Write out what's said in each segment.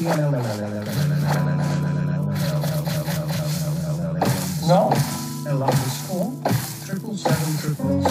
No? L underscore triple seven triple seven triple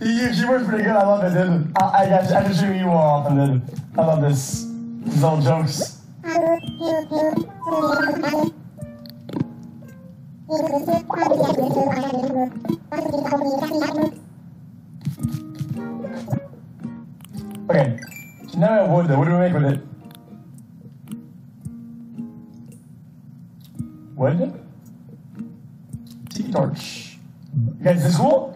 you, she was pretty good. I love it, dude. I, I, I can shoot you more often, dude. I love this. These old jokes. Okay. So now I have wood, though. What do we make with it? Wood? Tiki torch. Guys, this is cool?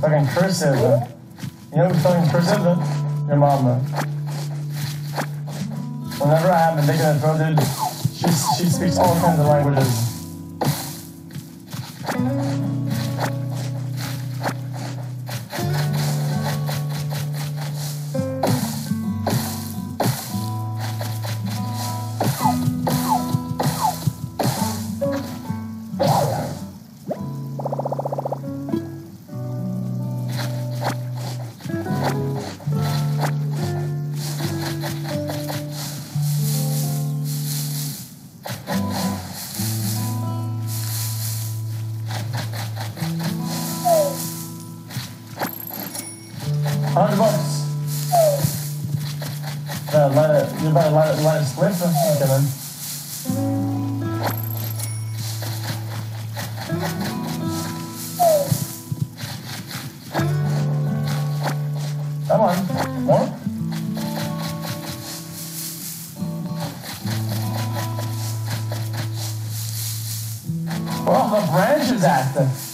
Fucking cursive. You know who's fucking cursive? Your mama. Whenever I have a dick in her throat, dude, she, she speaks all kinds of languages. Okay then. Come on, more. Are the branches at? Oh,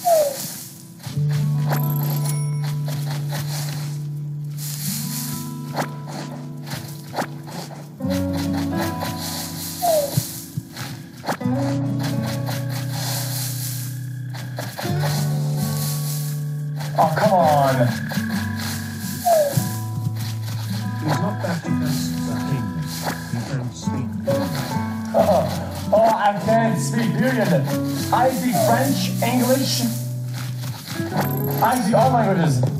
on. He's not that because the English. He can speak. Oh, oh, I can't speak, period. I speak French, English. I speak all languages.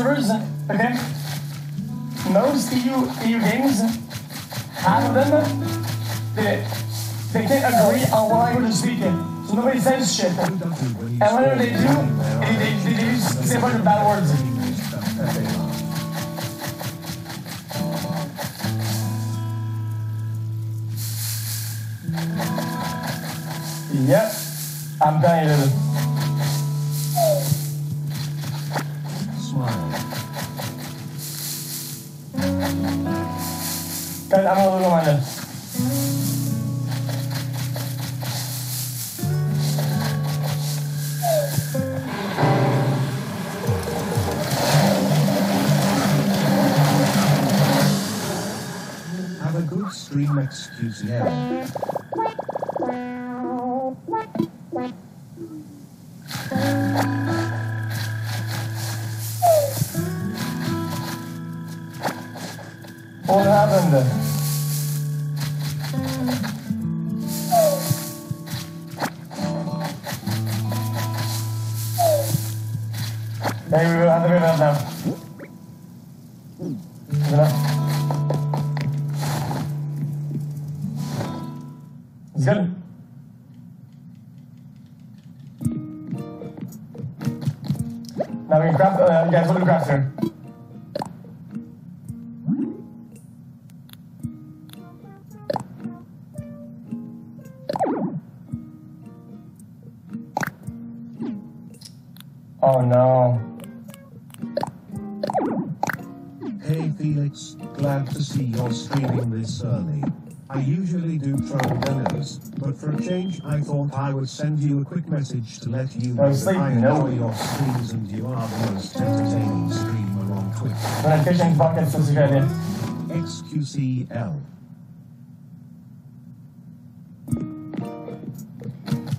Servers, okay, most EU, EU games, have them, they, they can't agree on what language to speak in. So nobody says shit. And whenever they do, they, they, they, use a bunch of bad words. Yep, I'm dude. Gonna look at my. Have a good stream, excuse me. What happened? Oh no. Hey Felix, glad to see you're streaming this early. I usually do troll demos, but for a change I thought I would send you a quick message to let you know that I no. enjoy your streams and you are the most entertaining streamer on Twitch. I'm fishing buckets, that's a good idea. XQCL.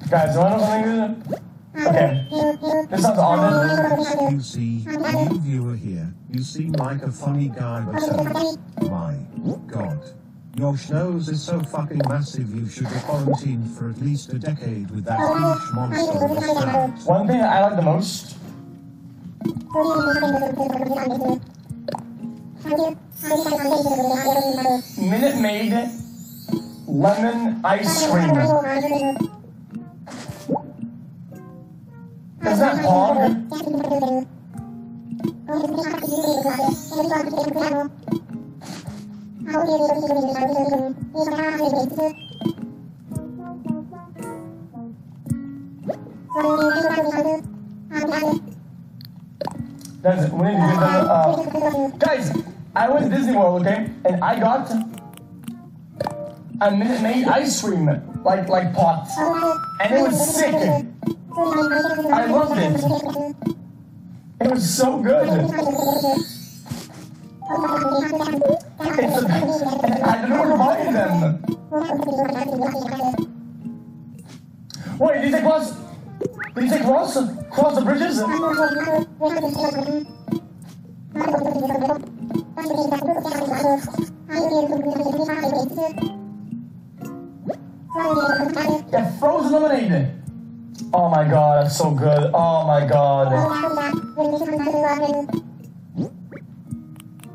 Guys, you wanna know something good? Okay. This sounds honest. XQC, new viewer here. You seem like a funny guy, but so, my god. Your schnoz is so fucking massive you should be quarantined for at least a decade with that huge monster of a snout. One thing I like the most Minute Maid lemon ice cream. Is that pog? That's it. We need to give them. Uh, guys, I went to Disney World, okay, and I got a Minute Maid ice cream, like like pots, and it was sick. I loved it. It was so good. It's a, I don't find them. Wait, did they cross? Did they cross cross the bridges? Yeah, frozen lemonade. Oh my god, that's so good. Oh my god.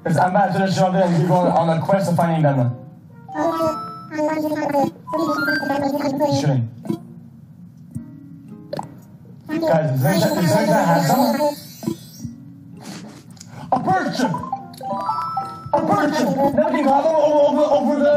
Because I'm about to jump in and keep going on a quest of finding them. Shooting. Guys, is there, is there that has some? A perch! A perch! Now we can climb over, over, over the...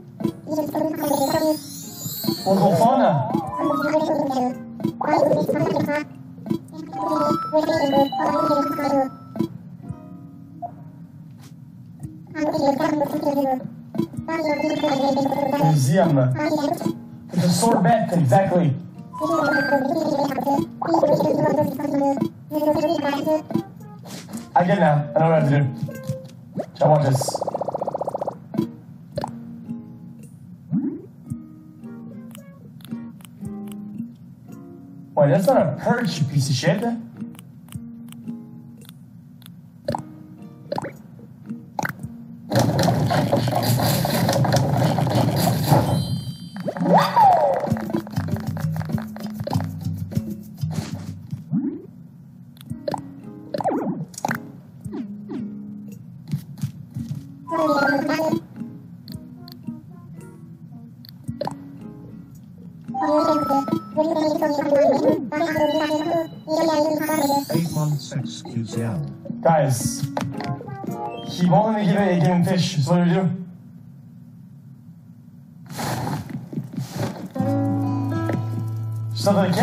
That's not a perch, you piece of shit. Guys, he won't let me give it a game fish. So what do we do? Stuff for the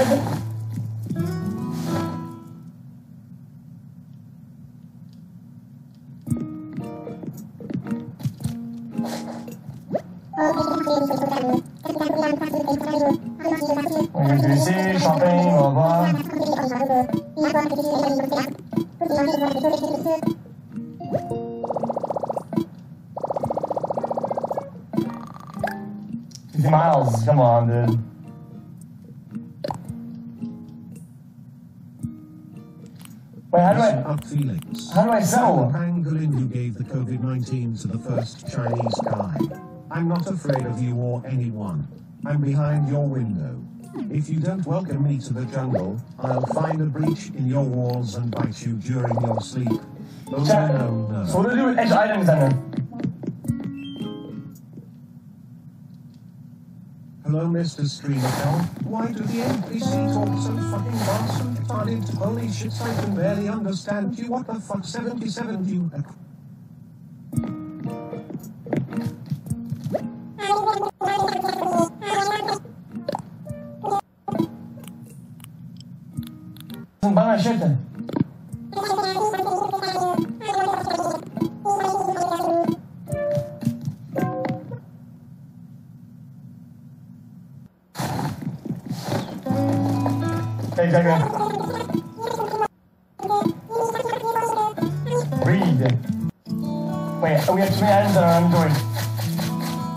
kid? Shopping, blah blah. Fifty miles, come on, dude. Wait, how do I up, Felix. how do I sell? pangolin who gave the COVID 19 to the first Chinese guy. I'm not afraid of you or anyone. I'm behind your window. If you don't welcome me to the jungle, I'll find a breach in your walls and bite you during your sleep. Oh no, no. So what do we do with edge items then? Hello, Mr. Streamer Why do the NPC talk so fucking and retarded? Holy shit, I can barely understand you. What the fuck, 77 you? Hey, hey, hey. Read. Wait, we have many items that are undoing.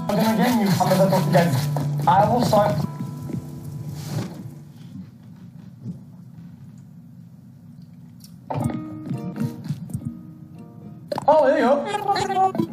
I'm gonna get you. I'm gonna talk again. I will start. Oh,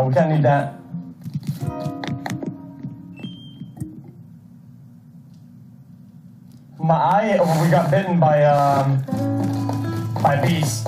Oh, we can't need that. My eye, we got bitten by, um, by bees.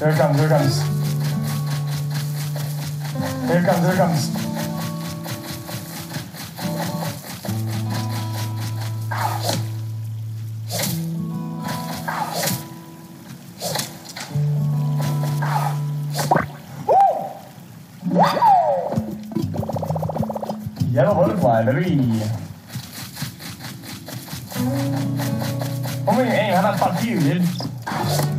Here comes, here comes. Here comes, here comes. Yellow butterfly, baby. Oh my aim, how about fuck you, dude?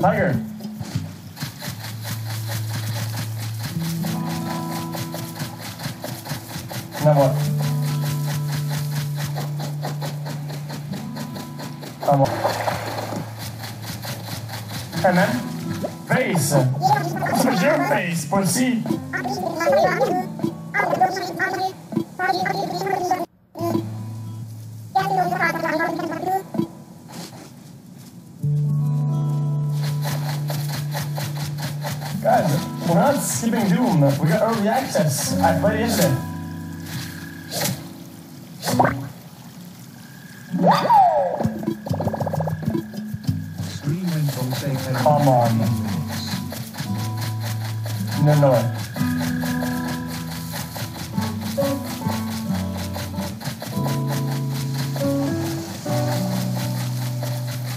Tiger. Now what? Come on. Hey man. Face. This is your face, skipping Doom. We got early access. I played yesterday. Stream went on say 10 Come on. No, no.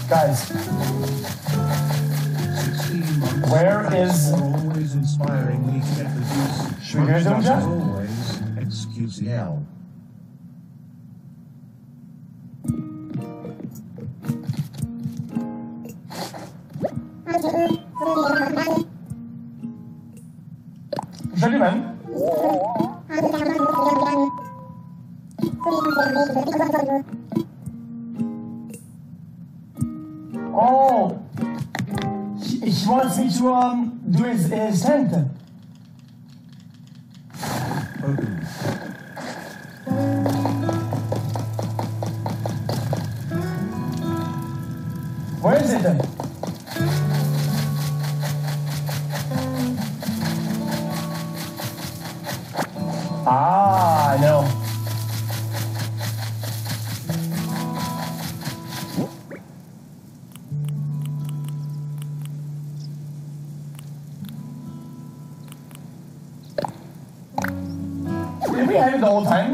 Guys, Where is- juice. Should we do it, Much always. Salut, man. Oh, he, he wants me to um do his his tent. The whole time?